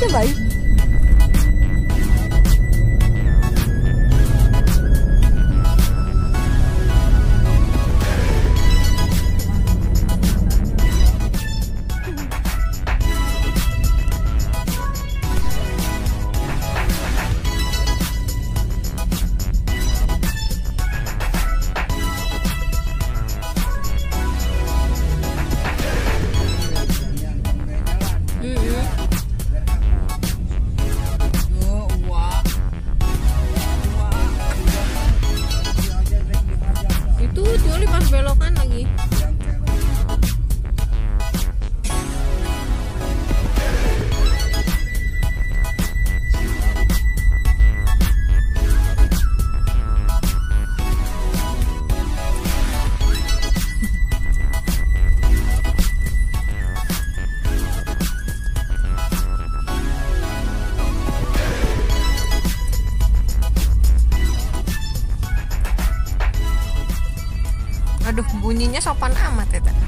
因为。Sopan amat ya.